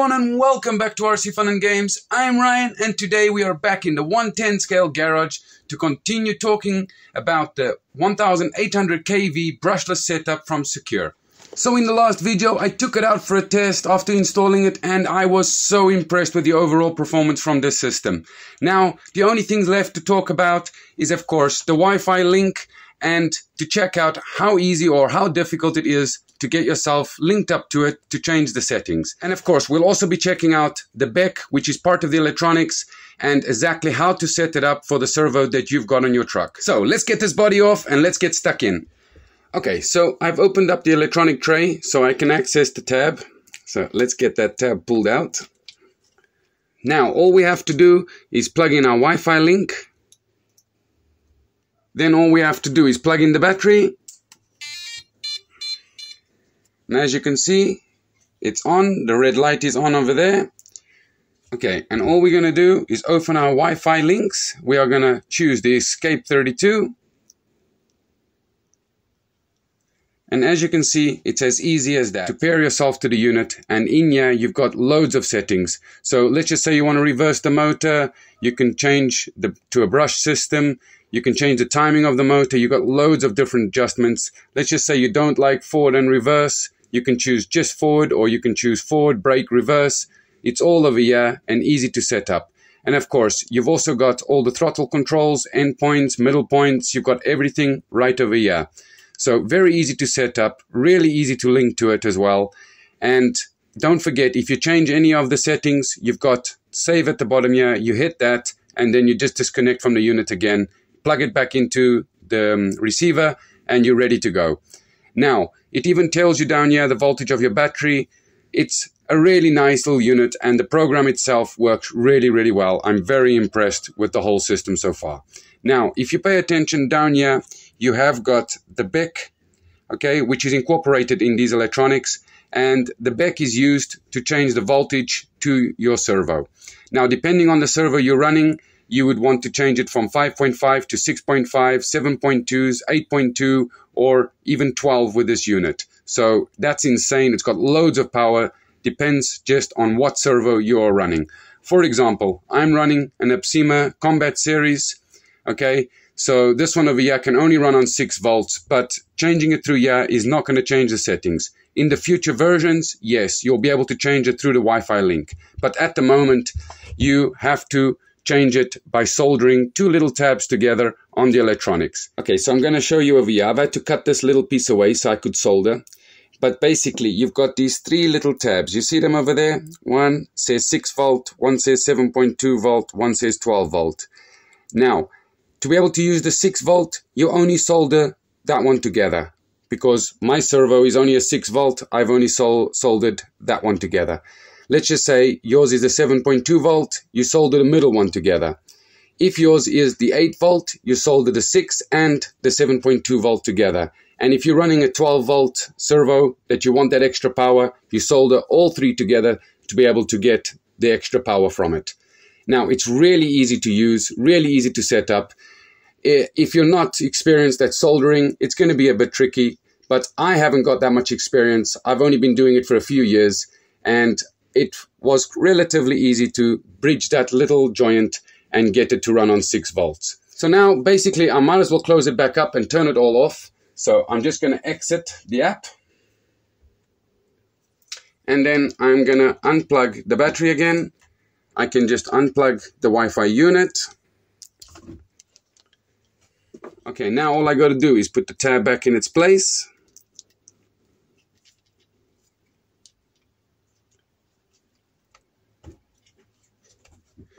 everyone and welcome back to RC Fun and Games. I'm Ryan and today we are back in the 110 scale garage to continue talking about the 1800 kV brushless setup from Sequre. So in the last video I took it out for a test after installing it and I was so impressed with the overall performance from this system. Now the only things left to talk about is of course the Wi-Fi link and to check out how easy or how difficult it is to get yourself linked up to it to change the settings. And of course, we'll also be checking out the BEC, which is part of the electronics, and exactly how to set it up for the servo that you've got on your truck. So let's get this body off and let's get stuck in. Okay, so I've opened up the electronic tray so I can access the tab. So let's get that tab pulled out. Now, all we have to do is plug in our Wi-Fi link. Then all we have to do is plug in the battery and as you can see, it's on. The red light is on over there. Okay, and all we're going to do is open our Wi-Fi links. We are going to choose the ESCape32. And as you can see, it's as easy as that to pair yourself to the unit. And in here, you've got loads of settings. So let's just say you want to reverse the motor. You can change the, to a brush system. You can change the timing of the motor. You've got loads of different adjustments. Let's just say you don't like forward and reverse. You can choose just forward or you can choose forward, brake, reverse. It's all over here and easy to set up. And of course, you've also got all the throttle controls, endpoints, middle points. You've got everything right over here. So very easy to set up, really easy to link to it as well. And don't forget, if you change any of the settings, you've got save at the bottom here. You hit that and then you just disconnect from the unit again, plug it back into the um, receiver and you're ready to go. Now, it even tells you down here the voltage of your battery. It's a really nice little unit and the program itself works really, really well. I'm very impressed with the whole system so far. Now, if you pay attention down here, you have got the BEC, okay, which is incorporated in these electronics. And the BEC is used to change the voltage to your servo. Now, depending on the servo you're running, you would want to change it from 5.5 to 6.5, 7.2s, 8.2, or even 12 with this unit. So that's insane. It's got loads of power. Depends just on what servo you're running. For example, I'm running an Epsima Combat Series. Okay, so this one over here can only run on 6 volts, but changing it through here is not going to change the settings. In the future versions, yes, you'll be able to change it through the Wi-Fi link. But at the moment, you have to change it by soldering two little tabs together on the electronics. Okay, so I'm going to show you over here. I've had to cut this little piece away so I could solder. But basically, you've got these three little tabs. You see them over there? One says 6 volt, one says 7.2 volt, one says 12 volt. Now, to be able to use the 6 volt, you only solder that one together. Because my servo is only a 6 volt, I've only sol soldered that one together. Let's just say yours is a 7.2 volt, you solder the middle one together. If yours is the 8 volt, you solder the 6 and the 7.2 volt together. And if you're running a 12 volt servo that you want that extra power, you solder all three together to be able to get the extra power from it. Now, it's really easy to use, really easy to set up. If you're not experienced at soldering, it's going to be a bit tricky, but I haven't got that much experience. I've only been doing it for a few years, and it was relatively easy to bridge that little joint and get it to run on 6 volts. So now basically I might as well close it back up and turn it all off. So I'm just going to exit the app. And then I'm going to unplug the battery again. I can just unplug the Wi-Fi unit. Okay, now all I got to do is put the tab back in its place.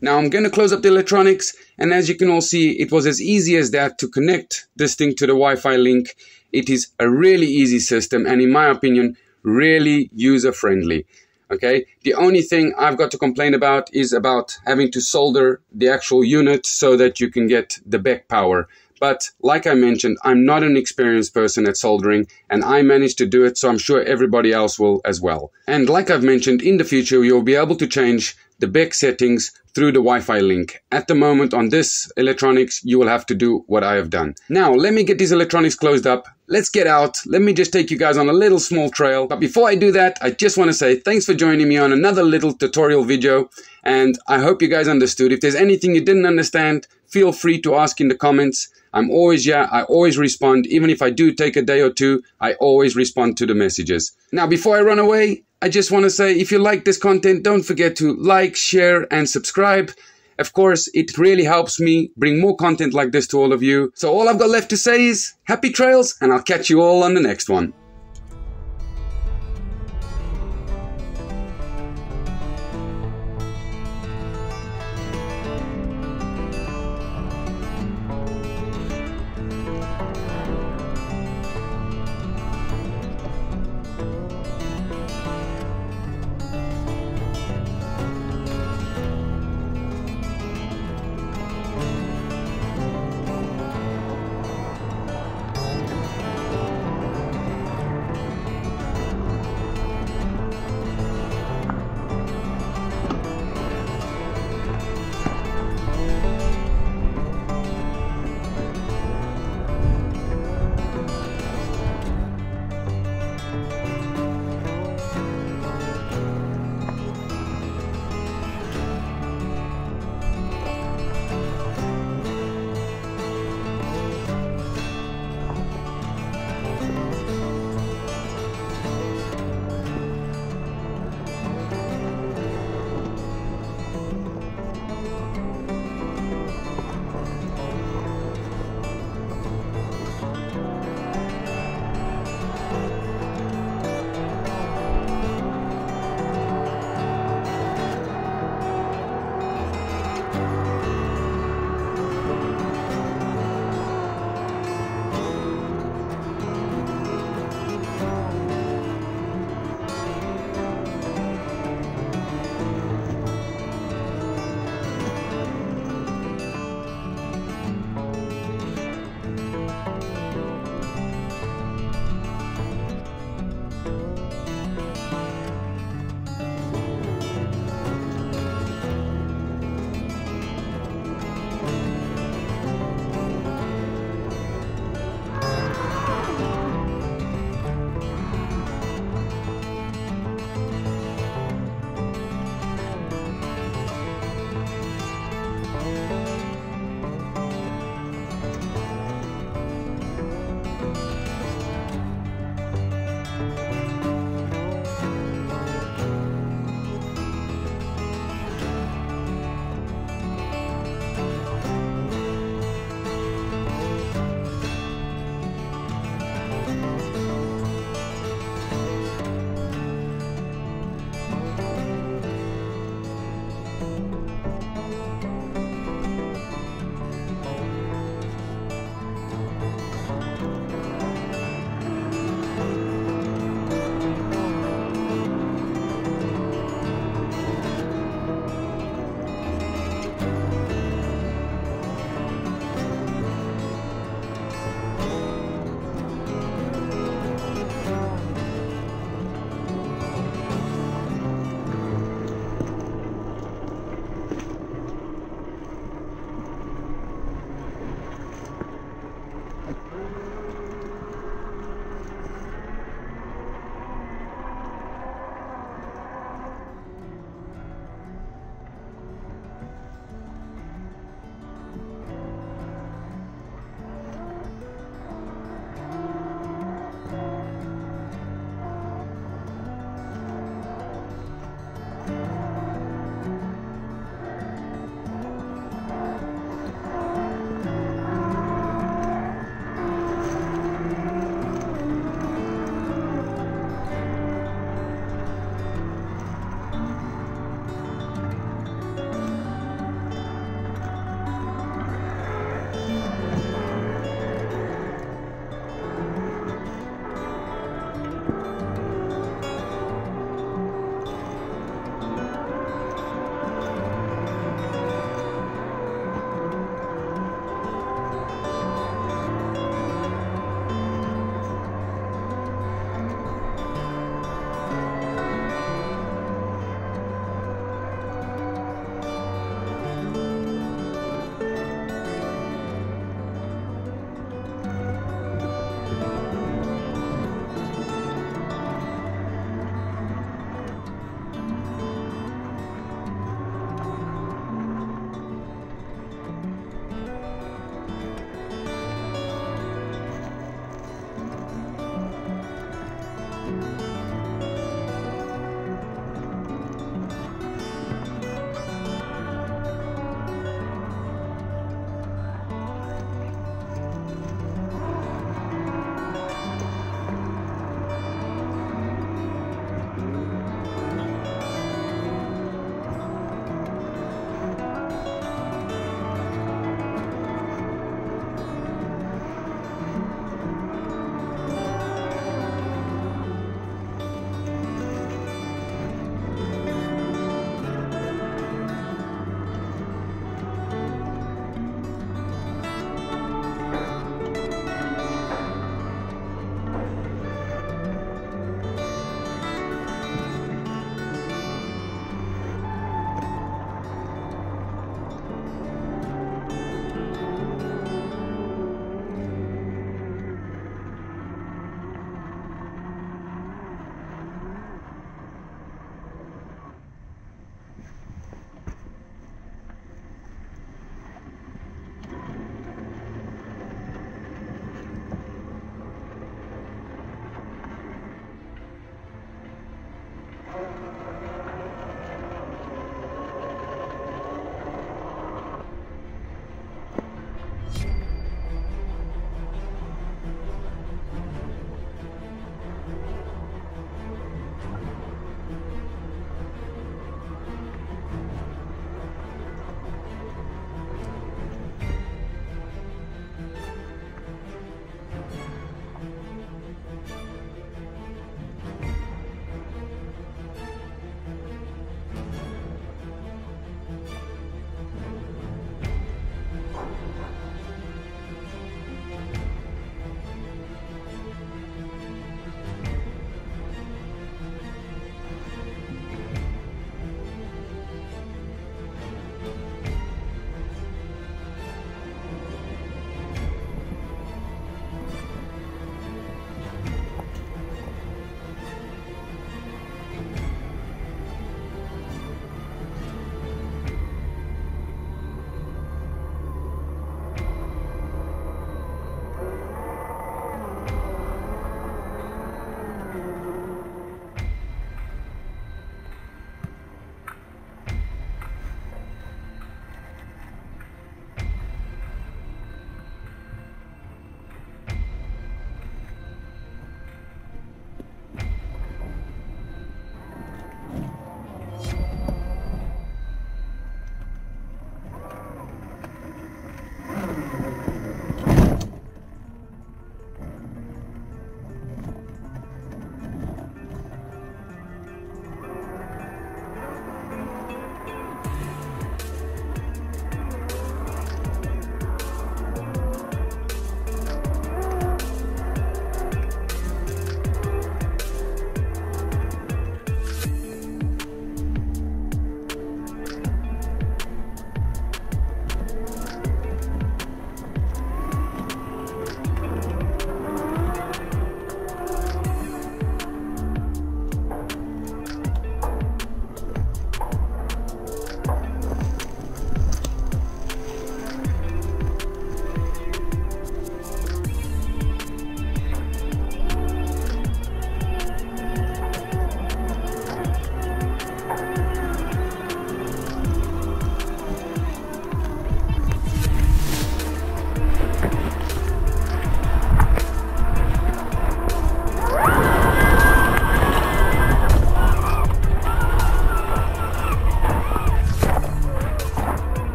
Now I'm going to close up the electronics and as you can all see it was as easy as that to connect this thing to the Wi-Fi link. It is a really easy system and in my opinion really user friendly. Okay, the only thing I've got to complain about is about having to solder the actual unit so that you can get the BEC power. But like I mentioned, I'm not an experienced person at soldering and I managed to do it, so I'm sure everybody else will as well. And like I've mentioned, in the future, you'll be able to change the BEC settings through the Wi-Fi link. At the moment on this electronics, you will have to do what I have done. Now, let me get these electronics closed up. Let's get out. Let me just take you guys on a little small trail. But before I do that, I just want to say thanks for joining me on another little tutorial video. And I hope you guys understood. If there's anything you didn't understand, feel free to ask in the comments. I'm always, yeah, I always respond. Even if I do take a day or two, I always respond to the messages. Now, before I run away, I just want to say if you like this content, don't forget to like, share, and subscribe. Of course, it really helps me bring more content like this to all of you. So all I've got left to say is happy trails, and I'll catch you all on the next one.